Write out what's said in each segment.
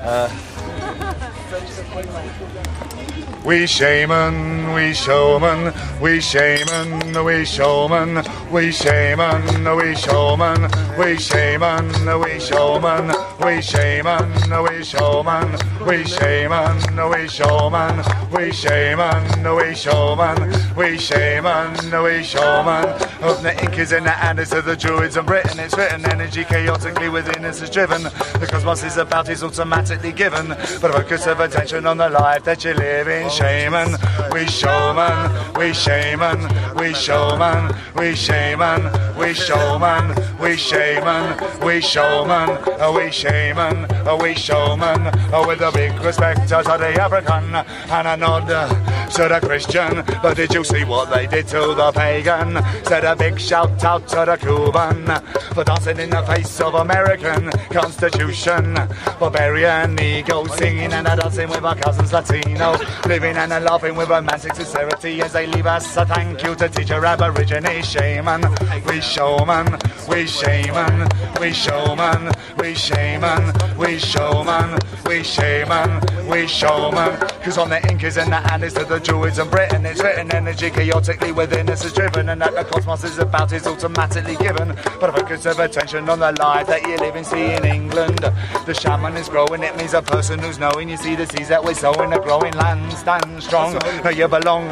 Uh, We shaman, we showman, we shaman, we showman, we shaman, we showman, we shaman, we showman, we shaman, we showman, we shaman, we showman, we shaman, we showman, we shaman, we showman. Of the Incas and the Andes of the Druids and Britain, it's written energy chaotically within us is driven. The cosmos is about is automatically given, but focus of attention on the life that you live in. Shaman, we showman, we shaman, we showman, we shaman, we showman, we shaman, we showman, we shaman, we showman, uh, with a big respect to the African and a nod to the Christian. But did you see what they did to the pagan? Said a big shout out to the Cuban for dancing in the face of American Constitution. Barbarian ego singing and dancing with our cousins Latino, living and laughing with romantic sincerity as they leave us a thank you to teacher Aborigine shaman. We showman, we shaman, we showman, we shaman, we showman, we shaman, we showman. Cause on the Incas and the Andes to the Druids and Britain, it's written energy chaotically within us is driven, and that the cosmos is about is automatically given. But a focus of attention on the life that you live and see in England. The shaman is growing, it means a person who's knowing. You see the seeds that we're sowing, a growing land stand strong. Where you belong,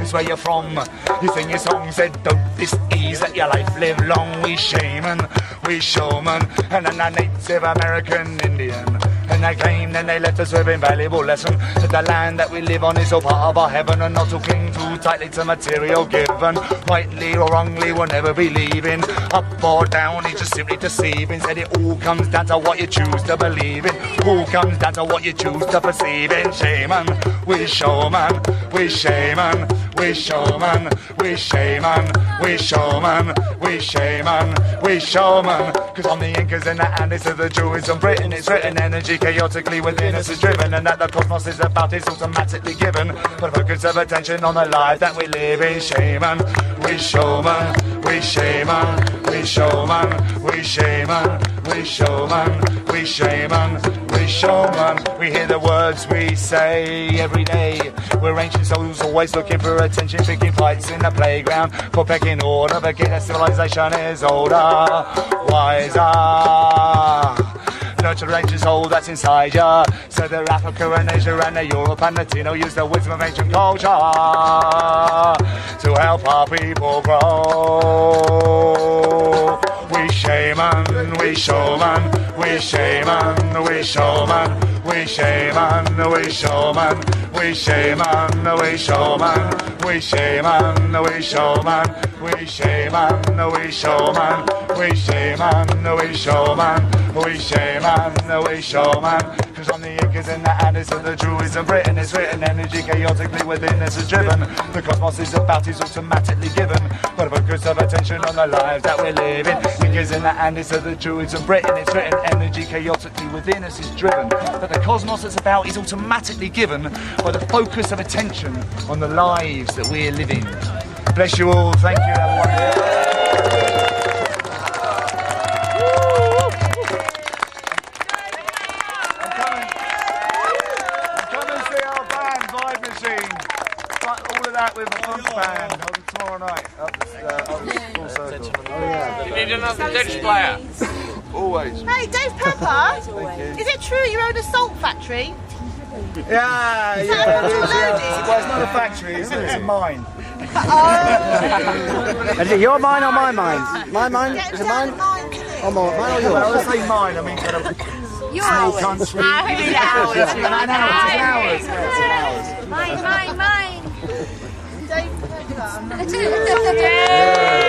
it's where you're from. You sing your song, said, Don't this ease that your life live long. We shaman, we showman, and then a Native American Indian. And they came, then they left us with invaluable lesson that the land that we live on is all part of our heaven and not to cling too tightly to material given. Rightly or wrongly, we'll never be leaving. Up or down, it's just simply deceiving. Said it all comes down to what you choose to believe in. All comes down to what you choose to perceive in. Shaman, we showman, we shaman, we showman, we shaman, we showman, we shaman, we showman. Cause on the Incas and the Andes to the Druids and Britain, it's written energy chaotically within us is driven, and that the cosmos is about is automatically given. But focus of attention on the life that we live in. Shaman, we showman, we shaman, we showman, we shaman, we showman, we shaman, we showman. We hear the words we say every day. We're ancient souls always looking for attention, picking fights in the playground for pecking order. Forget that civilization is older, wiser. Nurture ancient soul that's inside ya. So the Africa and Asia and the Europe and Latino use the wisdom of ancient culture to help our people grow. We shaman, we showman, we shaman, we showman, we shaman, we showman, we shaman, we showman, we shaman, we showman, we shaman, we showman, we shaman, we showman, we shaman, we showman. Cause on the Incas and the Andes and the Druids and Britain, it's written energy chaotically within us is driven. The cosmos is about is automatically given. But focus of attention on the lives that we're living. Incas and the Andes and the Druids and Britain, it's written energy chaotically within us is driven. But the cosmos is about is automatically given by the focus of attention on the lives that we're living. Bless you all. Thank you. Have of that with a funk band on tomorrow night up the, uh, up the full circle. You need another Dutch player. Always. Hey, Dave Pepper, is it true you own a salt factory? Yeah, yeah. that it a is, loading? yeah. Well, it's not a factory, is it? It's a mine. Is it your mine or my mine? My mine? Get Is it mine? the mine. Or my, mine or Well, I yours? say mine, I mean kind of Yours. small country. Hours. Nine hours, ten hours. Yeah, ten hours. Mine, mine, mine. Dave Pepper. Yeah.